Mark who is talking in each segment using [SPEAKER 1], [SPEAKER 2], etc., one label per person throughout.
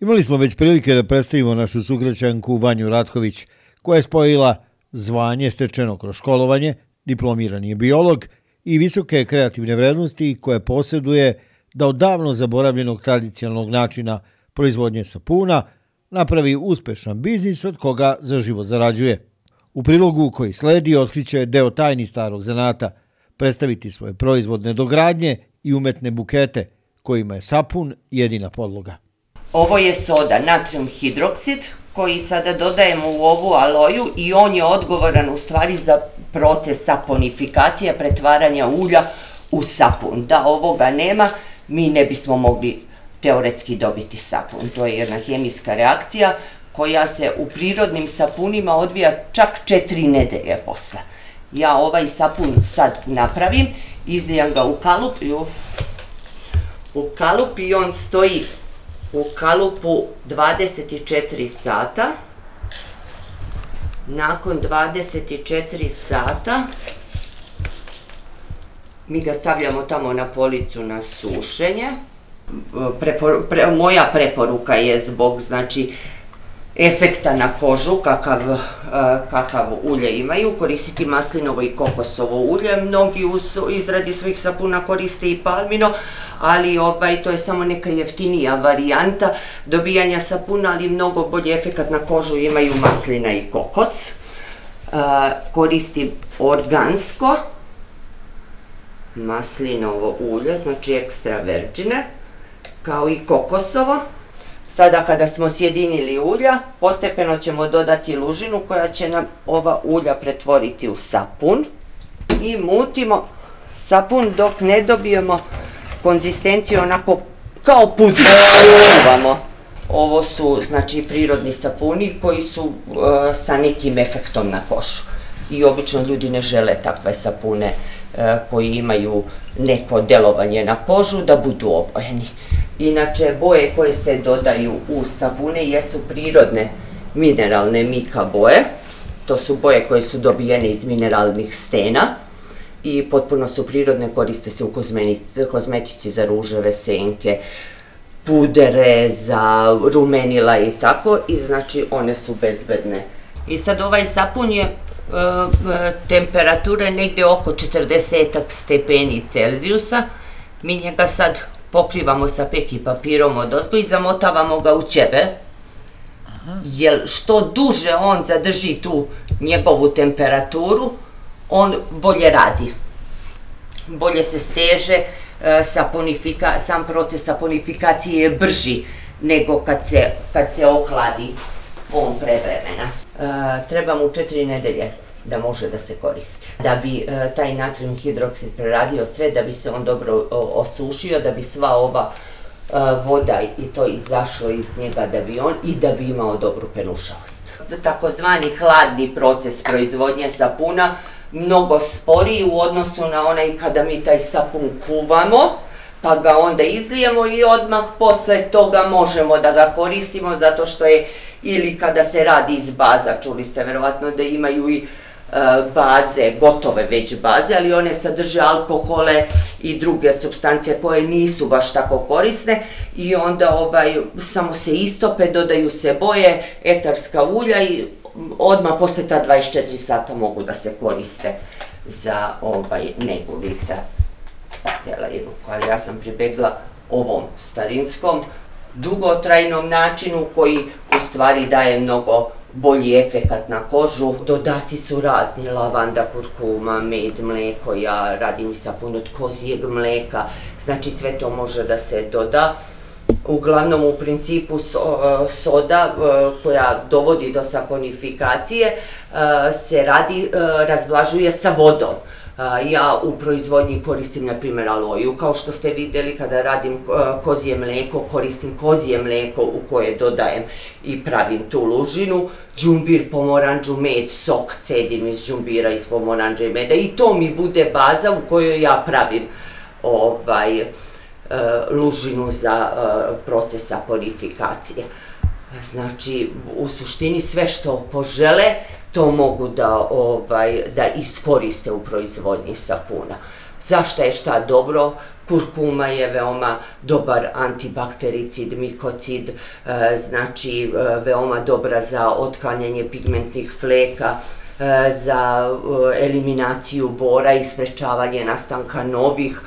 [SPEAKER 1] Imali smo već prilike da predstavimo našu sugraćanku Vanju Ratković, koja je spojila zvanje stečeno kroz školovanje, diplomirani je biolog i visoke kreativne vrednosti koje posjeduje da od davno zaboravljenog tradicionalnog načina proizvodnje sapuna napravi uspešan biznis od koga za život zarađuje. U prilogu koji sledi otkriće deo tajni starog zanata, predstaviti svoje proizvodne dogradnje i umetne bukete, kojima je sapun jedina podloga.
[SPEAKER 2] Ovo je soda, natrium hidroksid, koji sada dodajemo u ovu aloju i on je odgovoran u stvari za proces saponifikacije, pretvaranja ulja u sapun. Da ovoga nema, mi ne bismo mogli teoretski dobiti sapun. To je jedna hemijska reakcija koja se u prirodnim sapunima odvija čak četiri nedelje posle. Ja ovaj sapun sad napravim, izlijam ga u kalup, u kalup i on stoji u kalupu 24 sata. Nakon 24 sata mi ga stavljamo tamo na policu na sušenje. Prepor, pre, moja preporuka je zbog znači efekta na kožu, kakav, eh, kakav ulje imaju, koristiti maslinovo i kokosovo ulje. Mnogi u izradi svojih sapuna koriste i palmino, ali ovaj, to je samo neka jeftinija varijanta dobijanja sapuna, ali mnogo bolji efekat na kožu imaju maslina i kokos. Uh, eh, koristim organsko maslinovo ulje, znači ekstra verđine, kao i kokosovo. Sada kada smo sjedinili ulja, postepeno ćemo dodati lužinu koja će nam ova ulja pretvoriti u sapun. I mutimo sapun dok ne dobijemo konzistenciju onako kao pudin. Ovo su znači prirodni sapuni koji su uh, sa nekim efektom na košu. I obično ljudi ne žele takve sapune uh, koji imaju neko delovanje na kožu da budu obojeni. Inače, boje koje se dodaju u sapune jesu prirodne mineralne mika boje. To su boje koje su dobijene iz mineralnih stena i potpuno su prirodne, koriste se u kozmetici za ruževe, senke, pudere, za rumenila i tako, i znači one su bezbedne. I sad ovaj sapun je e, e temperature negde oko 40 stepeni Celzijusa. Mi njega sad pokrivamo sa peki papirom od ozgo i zamotavamo ga u ćebe. Jer što duže on zadrži tu njegovu temperaturu, on bolje radi. Bolje se steže, e, saponifika, sam proces saponifikacije je brži nego kad se, kad se ohladi on prevremena. E, treba mu četiri nedelje da može da se koristi. Da bi e, taj natrium hidroksid preradio sve, da bi se on dobro osušio, da bi sva ova e, voda i to izašlo iz njega da bi on i da bi imao dobru penušavost. Takozvani hladni proces proizvodnje sapuna mnogo sporiji u odnosu na onaj kada mi taj sapun kuvamo, pa ga onda izlijemo i odmah posle toga možemo da ga koristimo zato što je ili kada se radi iz baza, čuli ste verovatno da imaju i E, baze, gotove već baze, ali one sadrže alkohole i druge substancije koje nisu baš tako korisne i onda ovaj samo se istope, dodaju se boje, etarska ulja i odmah posle ta 24 sata mogu da se koriste za ovaj negu lica tela i ruku. Ali ja sam pribegla ovom starinskom, dugotrajnom načinu koji u stvari daje mnogo bolji efekat na kožu. Dodaci su razni, lavanda, kurkuma, med, mleko, ja radim sa puno kozijeg mleka, znači sve to može da se doda. Uglavnom u principu e, soda e, koja dovodi do saponifikacije e, se radi, razvlažuje sa vodom ja u proizvodnji koristim na primjer aloju, kao što ste videli kada radim e, kozije mleko, koristim kozije mleko u koje dodajem i pravim tu lužinu, džumbir, pomoranđu, med, sok cedim iz džumbira, iz pomoranđa i meda. I to mi bude baza u kojoj ja pravim ovaj, e, lužinu za e, proces saponifikacije. Znači, u suštini sve što požele, to mogu da, ovaj, da iskoriste u proizvodnji sapuna. Zašto je šta dobro? Kurkuma je veoma dobar antibaktericid, mikocid, e, znači e, veoma dobra za otklanjanje pigmentnih fleka, e, za e, eliminaciju bora i sprečavanje nastanka novih.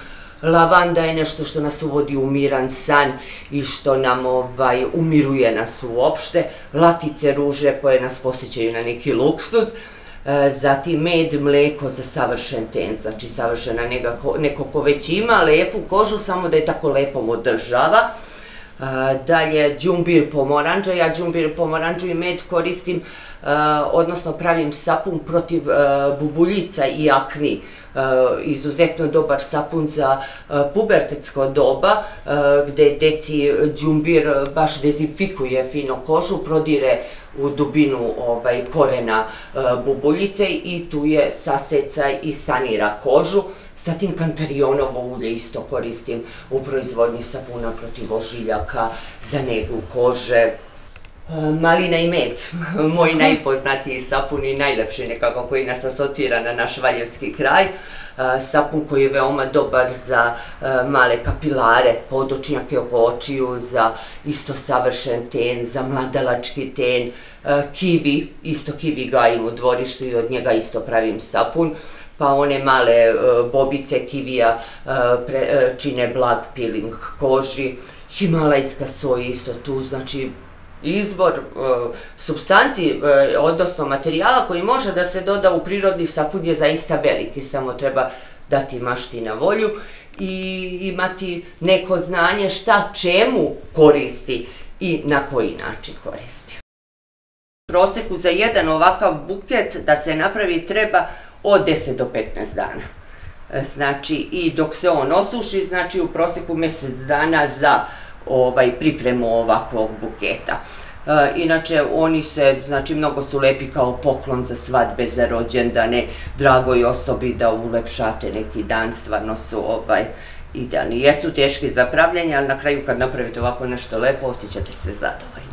[SPEAKER 2] Lavanda je nešto što nas uvodi u miran san i što nam ovaj, umiruje nas uopšte. Latice ruže koje nas posjećaju na neki luksuz. E, zatim med, mleko za savršen ten, znači savršena nekako, neko ko već ima lepu kožu, samo da je tako lepom održava. E, dalje, džumbir pomoranđa, ja džumbir pomoranđu i med koristim, uh, Eh, odnosno pravim sapun protiv eh, bubuljica i akni. Eh, izuzetno dobar sapun za pubertetsko doba, gde deci džumbir baš dezinfikuje fino kožu, prodire u dubinu ovaj, korena e, bubuljice i tu je saseca i sanira kožu. Zatim kantarionovo ulje isto koristim u proizvodnji sapuna protiv ožiljaka, za negu kože. Eh, Malina i med, moj najpoznatiji sapun i najlepši nekako koji nas asocira na naš valjevski kraj. Eh, sapun koji je veoma dobar za eh, male kapilare, podočnjake očiju, za isto savršen ten, za mladalački ten, kivi, isto kivi gajim u dvorištu i od njega isto pravim sapun, pa one male bobice kivija čine blag peeling koži, himalajska soja isto tu, znači izvor e, substanci, e, odnosno materijala koji može da se doda u prirodni sapun je zaista veliki, samo treba dati mašti na volju i imati neko znanje šta čemu koristi i na koji način koristi proseku za jedan ovakav buket da se napravi treba od 10 do 15 dana. E, znači, i dok se on osuši, znači u proseku mjesec dana za ovaj pripremu ovakvog buketa. E, inače, oni se, znači, mnogo su lepi kao poklon za svadbe, za rođendane, dragoj osobi da ulepšate neki dan, stvarno su ovaj, idealni. Jesu teški za pravljanje, ali na kraju kad napravite ovako nešto lepo, osjećate se zadovoljni.